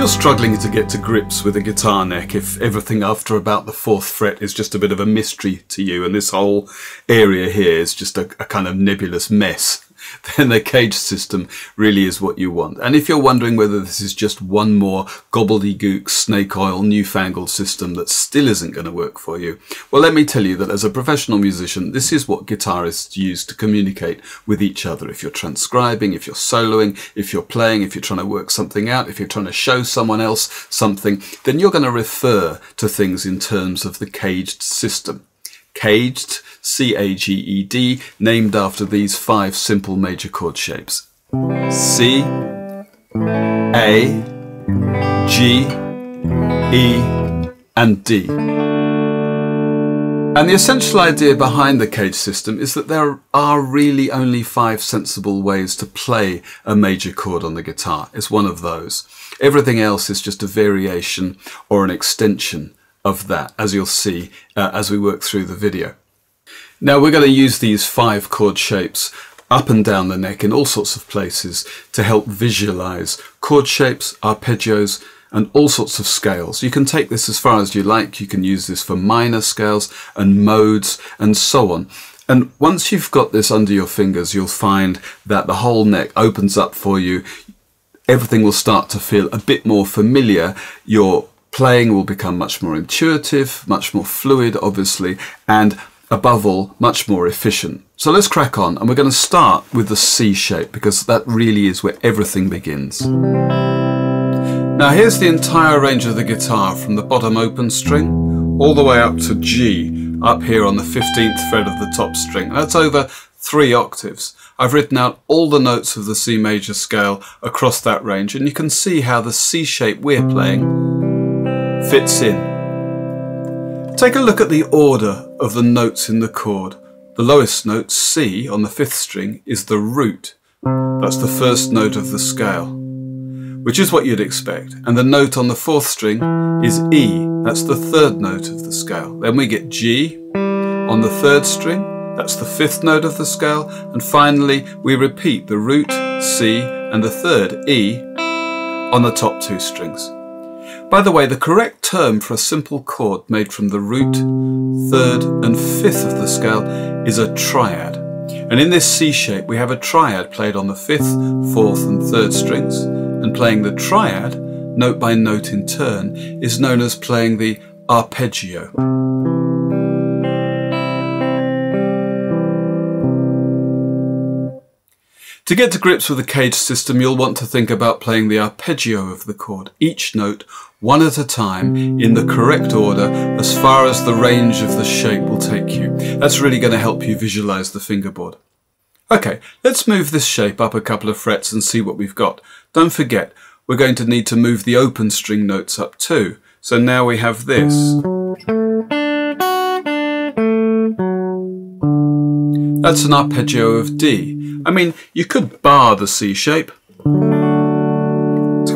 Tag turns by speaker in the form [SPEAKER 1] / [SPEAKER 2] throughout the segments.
[SPEAKER 1] you're struggling to get to grips with a guitar neck, if everything after about the fourth fret is just a bit of a mystery to you and this whole area here is just a, a kind of nebulous mess, then the caged system really is what you want. And if you're wondering whether this is just one more gobbledygook snake oil newfangled system that still isn't going to work for you, well, let me tell you that as a professional musician, this is what guitarists use to communicate with each other. If you're transcribing, if you're soloing, if you're playing, if you're trying to work something out, if you're trying to show someone else something, then you're going to refer to things in terms of the caged system. Caged, C-A-G-E-D, named after these five simple major chord shapes. C, A, G, E, and D. And the essential idea behind the caged system is that there are really only five sensible ways to play a major chord on the guitar. It's one of those. Everything else is just a variation or an extension of that, as you'll see uh, as we work through the video. Now we're going to use these five chord shapes up and down the neck in all sorts of places to help visualize chord shapes, arpeggios, and all sorts of scales. You can take this as far as you like. You can use this for minor scales and modes and so on. And once you've got this under your fingers, you'll find that the whole neck opens up for you. Everything will start to feel a bit more familiar. Your playing will become much more intuitive, much more fluid, obviously, and above all, much more efficient. So let's crack on, and we're going to start with the C shape because that really is where everything begins. Now here's the entire range of the guitar from the bottom open string all the way up to G up here on the 15th fret of the top string. That's over three octaves. I've written out all the notes of the C major scale across that range and you can see how the C shape we're playing fits in. Take a look at the order of the notes in the chord. The lowest note, C, on the fifth string is the root. That's the first note of the scale which is what you'd expect. And the note on the fourth string is E, that's the third note of the scale. Then we get G on the third string, that's the fifth note of the scale. And finally, we repeat the root, C, and the third, E, on the top two strings. By the way, the correct term for a simple chord made from the root, third, and fifth of the scale is a triad. And in this C shape, we have a triad played on the fifth, fourth, and third strings and playing the triad, note by note in turn, is known as playing the arpeggio. To get to grips with the caged system, you'll want to think about playing the arpeggio of the chord, each note one at a time in the correct order as far as the range of the shape will take you. That's really going to help you visualize the fingerboard. Okay, let's move this shape up a couple of frets and see what we've got. Don't forget, we're going to need to move the open string notes up too. So now we have this. That's an arpeggio of D. I mean, you could bar the C shape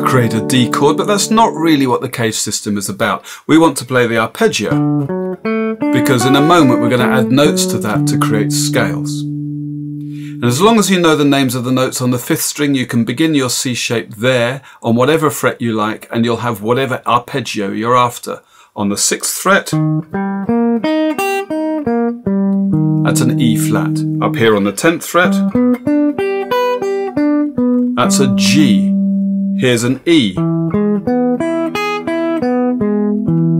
[SPEAKER 1] create a D chord, but that's not really what the caged system is about. We want to play the arpeggio because in a moment we're going to add notes to that to create scales. And as long as you know the names of the notes on the fifth string, you can begin your C shape there on whatever fret you like, and you'll have whatever arpeggio you're after. On the sixth fret, that's an E flat. Up here on the tenth fret, that's a G. Here's an E.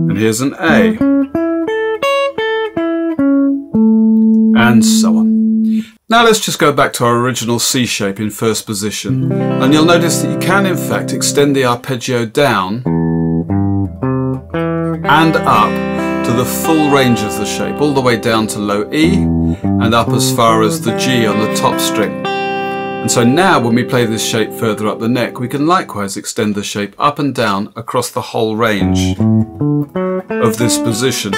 [SPEAKER 1] And here's an A. And so on. Now let's just go back to our original C shape in first position and you'll notice that you can in fact extend the arpeggio down and up to the full range of the shape all the way down to low E and up as far as the G on the top string. And so now when we play this shape further up the neck we can likewise extend the shape up and down across the whole range of this position.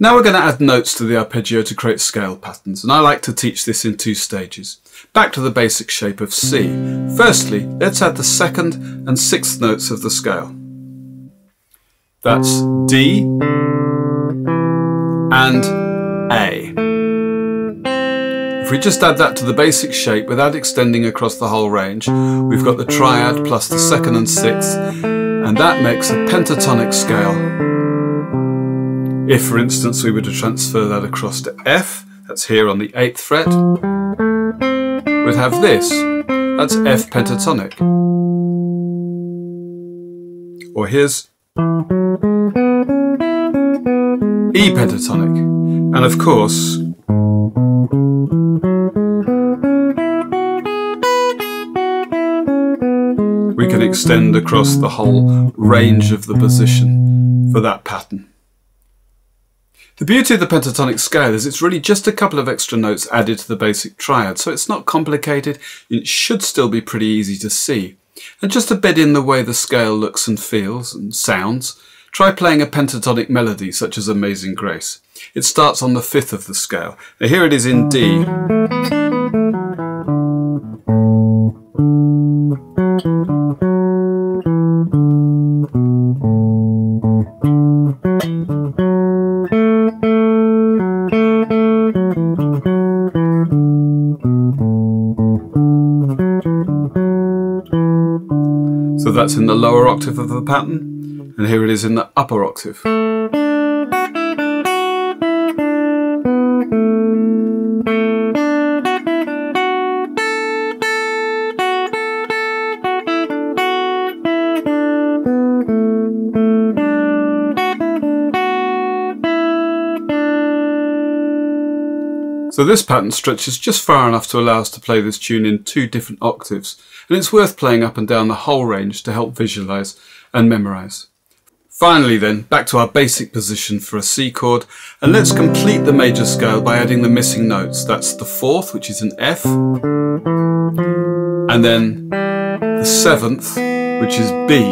[SPEAKER 1] Now we're going to add notes to the arpeggio to create scale patterns, and I like to teach this in two stages. Back to the basic shape of C. Firstly, let's add the second and sixth notes of the scale. That's D and A. If we just add that to the basic shape without extending across the whole range, we've got the triad plus the second and sixth, and that makes a pentatonic scale. If, for instance, we were to transfer that across to F, that's here on the 8th fret, we'd have this, that's F pentatonic. Or here's E pentatonic. And of course, we can extend across the whole range of the position for that pattern. The beauty of the pentatonic scale is it's really just a couple of extra notes added to the basic triad, so it's not complicated, it should still be pretty easy to see. And just to bed in the way the scale looks and feels and sounds, try playing a pentatonic melody such as Amazing Grace. It starts on the fifth of the scale. Now here it is in D. So that's in the lower octave of the pattern, and here it is in the upper octave. So this pattern stretches just far enough to allow us to play this tune in two different octaves, and it's worth playing up and down the whole range to help visualize and memorize. Finally then, back to our basic position for a C chord, and let's complete the major scale by adding the missing notes. That's the fourth, which is an F, and then the seventh, which is B,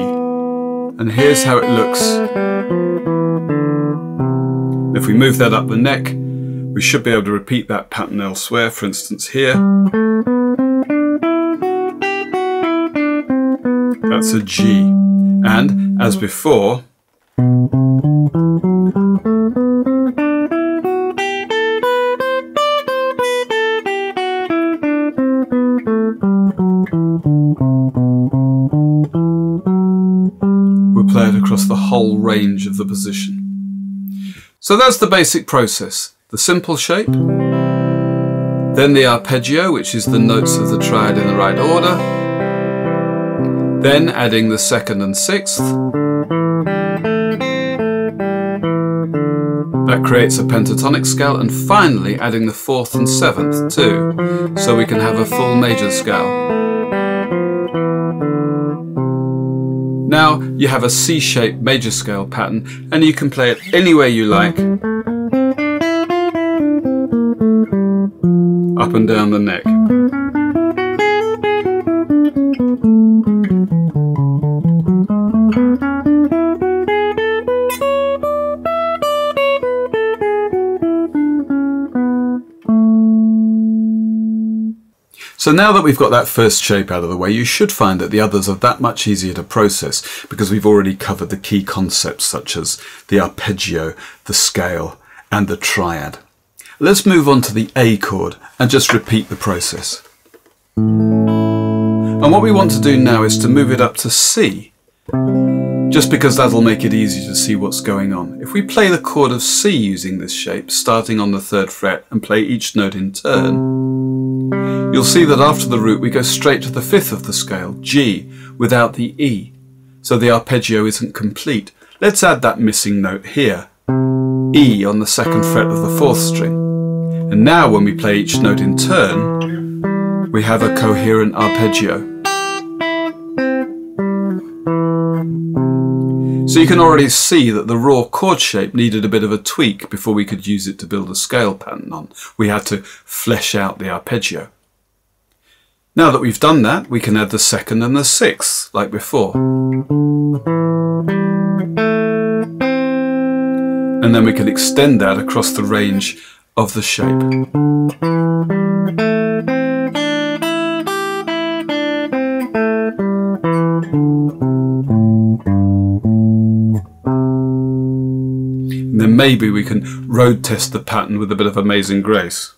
[SPEAKER 1] and here's how it looks. If we move that up the neck, we should be able to repeat that pattern elsewhere, for instance here. That's a G. And, as before, we'll play across the whole range of the position. So that's the basic process. The simple shape, then the arpeggio, which is the notes of the triad in the right order, then adding the second and sixth. That creates a pentatonic scale, and finally adding the fourth and seventh too, so we can have a full major scale. Now you have a C-shaped major scale pattern, and you can play it any way you like, up and down the neck. So now that we've got that first shape out of the way, you should find that the others are that much easier to process because we've already covered the key concepts such as the arpeggio, the scale, and the triad. Let's move on to the A chord and just repeat the process. And what we want to do now is to move it up to C, just because that'll make it easy to see what's going on. If we play the chord of C using this shape, starting on the third fret and play each note in turn, you'll see that after the root we go straight to the fifth of the scale, G, without the E, so the arpeggio isn't complete. Let's add that missing note here, E on the second fret of the fourth string. And now when we play each note in turn, we have a coherent arpeggio. So you can already see that the raw chord shape needed a bit of a tweak before we could use it to build a scale pattern on. We had to flesh out the arpeggio. Now that we've done that, we can add the second and the sixth, like before. And then we can extend that across the range of the shape. Maybe we can road test the pattern with a bit of amazing grace.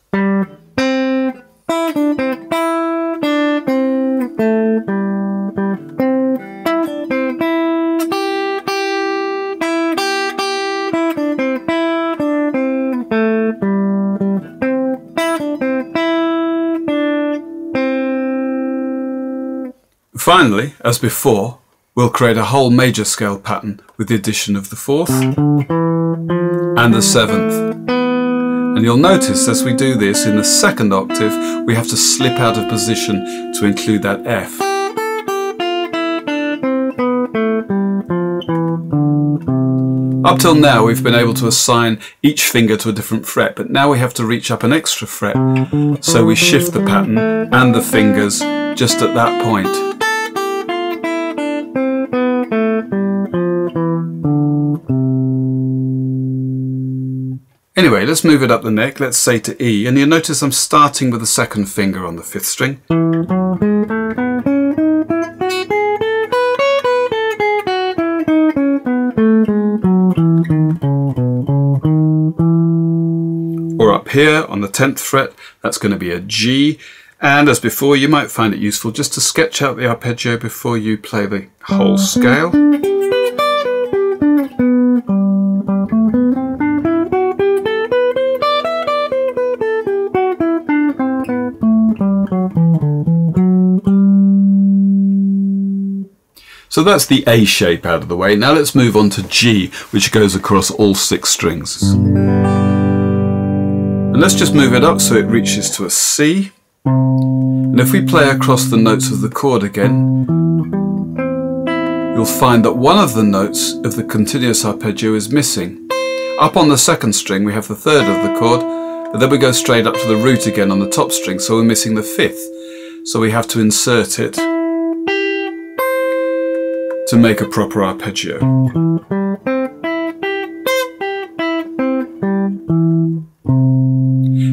[SPEAKER 1] Finally, as before, we'll create a whole major scale pattern with the addition of the fourth and the seventh. And you'll notice as we do this in the second octave, we have to slip out of position to include that F. Up till now we've been able to assign each finger to a different fret, but now we have to reach up an extra fret, so we shift the pattern and the fingers just at that point. Anyway, let's move it up the neck. Let's say to E, and you'll notice I'm starting with the second finger on the fifth string. Or up here on the 10th fret, that's going to be a G. And as before, you might find it useful just to sketch out the arpeggio before you play the whole scale. So that's the A shape out of the way. Now let's move on to G, which goes across all six strings. And let's just move it up so it reaches to a C. And if we play across the notes of the chord again, you'll find that one of the notes of the continuous arpeggio is missing. Up on the second string we have the third of the chord, but then we go straight up to the root again on the top string, so we're missing the fifth. So we have to insert it to make a proper arpeggio.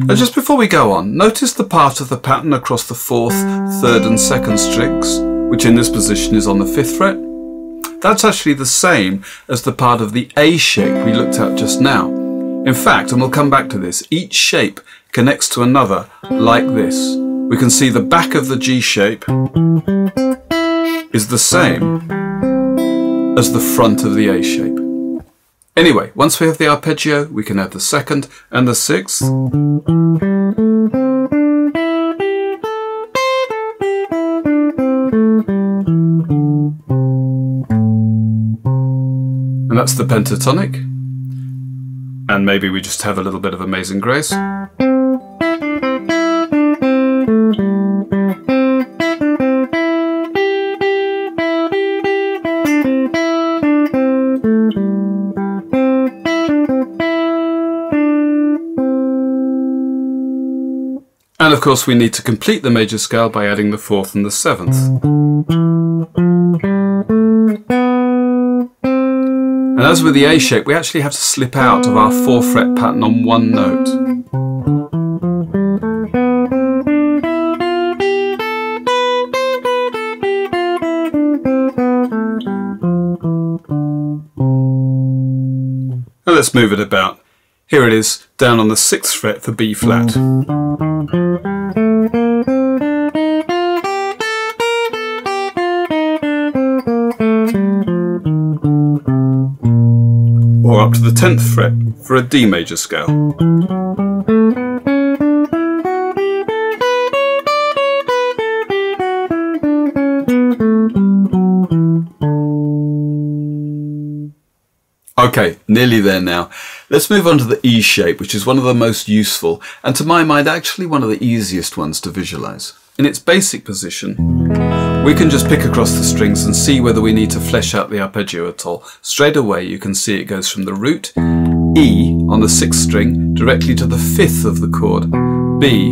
[SPEAKER 1] Now just before we go on, notice the part of the pattern across the fourth, third and second strings, which in this position is on the fifth fret. That's actually the same as the part of the A shape we looked at just now. In fact, and we'll come back to this, each shape connects to another like this. We can see the back of the G shape is the same as the front of the A shape. Anyway, once we have the arpeggio, we can add the second and the sixth. And that's the pentatonic. And maybe we just have a little bit of Amazing Grace. Of course we need to complete the major scale by adding the fourth and the seventh. And as with the A shape, we actually have to slip out of our four fret pattern on one note. Let's move it about. Here it is, down on the 6th fret for B flat. Up to the 10th fret for a D major scale. Okay, nearly there now. Let's move on to the E shape, which is one of the most useful, and to my mind actually one of the easiest ones to visualize. In its basic position, we can just pick across the strings and see whether we need to flesh out the arpeggio at all. Straight away you can see it goes from the root, E on the sixth string, directly to the fifth of the chord, B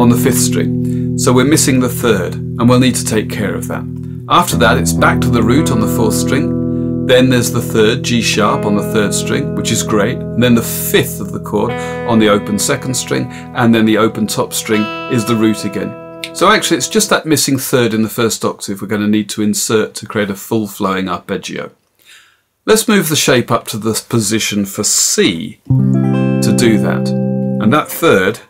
[SPEAKER 1] on the fifth string. So we're missing the third, and we'll need to take care of that. After that it's back to the root on the fourth string, then there's the third, G sharp on the third string, which is great. And then the fifth of the chord on the open second string, and then the open top string is the root again. So actually it's just that missing third in the first octave we're going to need to insert to create a full flowing arpeggio. Let's move the shape up to the position for C to do that. And that third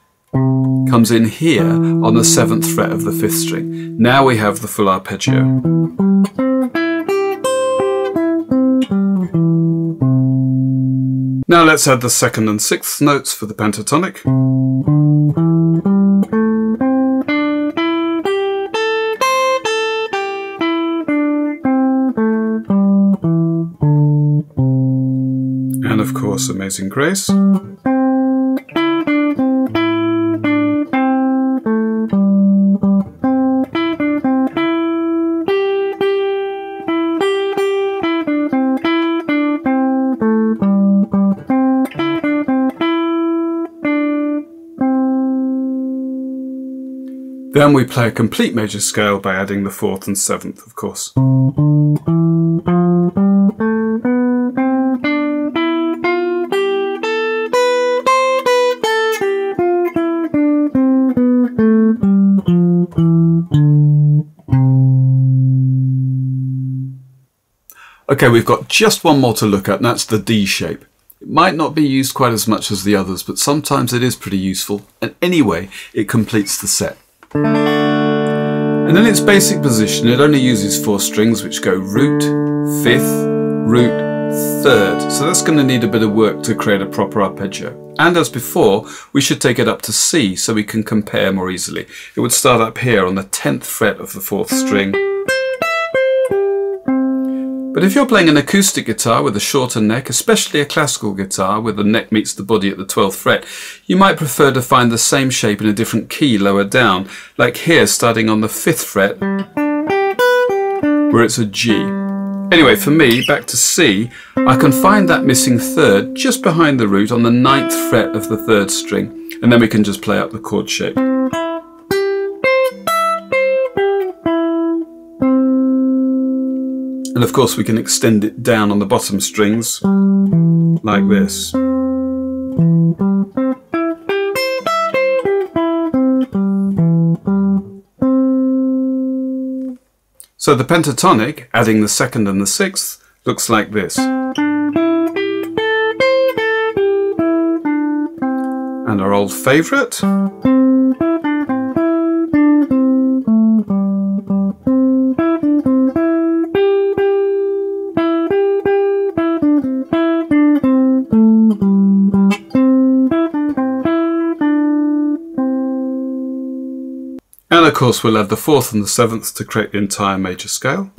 [SPEAKER 1] comes in here on the seventh fret of the fifth string. Now we have the full arpeggio. Now let's add the second and sixth notes for the pentatonic. Amazing Grace. Then we play a complete major scale by adding the fourth and seventh, of course. Okay, we've got just one more to look at, and that's the D shape. It might not be used quite as much as the others, but sometimes it is pretty useful, and anyway, it completes the set. And in its basic position, it only uses four strings which go root, fifth, root, third. So that's going to need a bit of work to create a proper arpeggio. And as before, we should take it up to C so we can compare more easily. It would start up here on the 10th fret of the fourth string but if you're playing an acoustic guitar with a shorter neck, especially a classical guitar where the neck meets the body at the 12th fret, you might prefer to find the same shape in a different key lower down, like here starting on the 5th fret, where it's a G. Anyway, for me, back to C, I can find that missing third just behind the root on the 9th fret of the 3rd string, and then we can just play up the chord shape. And of course we can extend it down on the bottom strings like this. So the pentatonic, adding the second and the sixth, looks like this. And our old favourite. And of course we'll add the fourth and the seventh to create the entire major scale.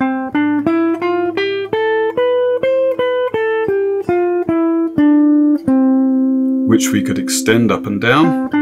[SPEAKER 1] Which we could extend up and down.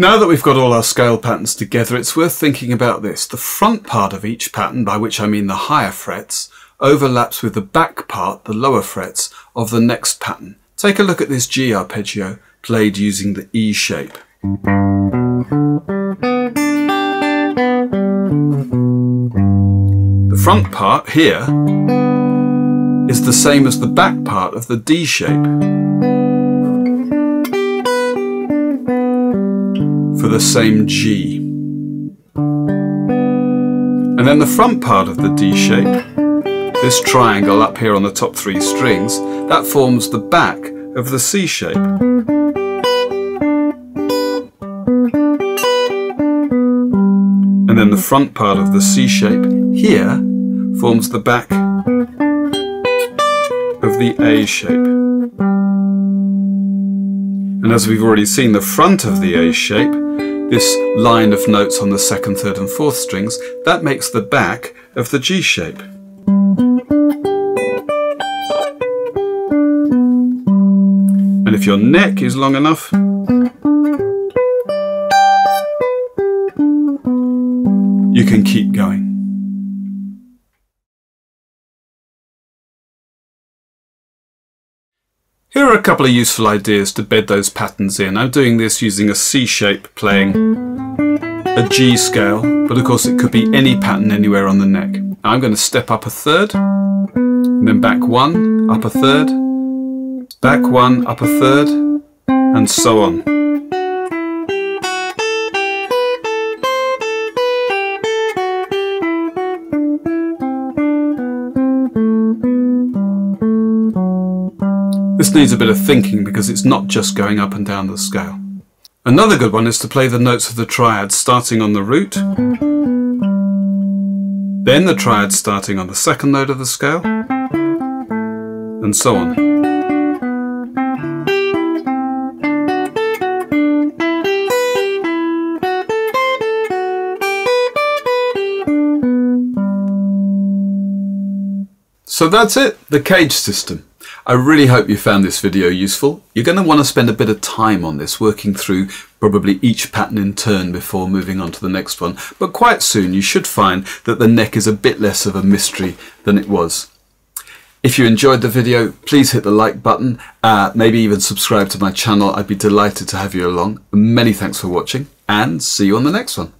[SPEAKER 1] Now that we've got all our scale patterns together, it's worth thinking about this. The front part of each pattern, by which I mean the higher frets, overlaps with the back part, the lower frets, of the next pattern. Take a look at this G arpeggio, played using the E shape. The front part here is the same as the back part of the D shape. The same G. And then the front part of the D shape, this triangle up here on the top three strings, that forms the back of the C shape. And then the front part of the C shape here forms the back of the A shape. And as we've already seen, the front of the A shape this line of notes on the second, third and fourth strings, that makes the back of the G shape. And if your neck is long enough, you can keep going. Are a couple of useful ideas to bed those patterns in. I'm doing this using a C shape playing a G scale, but of course it could be any pattern anywhere on the neck. I'm going to step up a third, then back one, up a third, back one, up a third, and so on. Needs a bit of thinking because it's not just going up and down the scale. Another good one is to play the notes of the triad starting on the root, then the triad starting on the second note of the scale, and so on. So that's it, the caged system. I really hope you found this video useful. You're going to want to spend a bit of time on this, working through probably each pattern in turn before moving on to the next one. But quite soon you should find that the neck is a bit less of a mystery than it was. If you enjoyed the video, please hit the like button, uh, maybe even subscribe to my channel. I'd be delighted to have you along. Many thanks for watching and see you on the next one.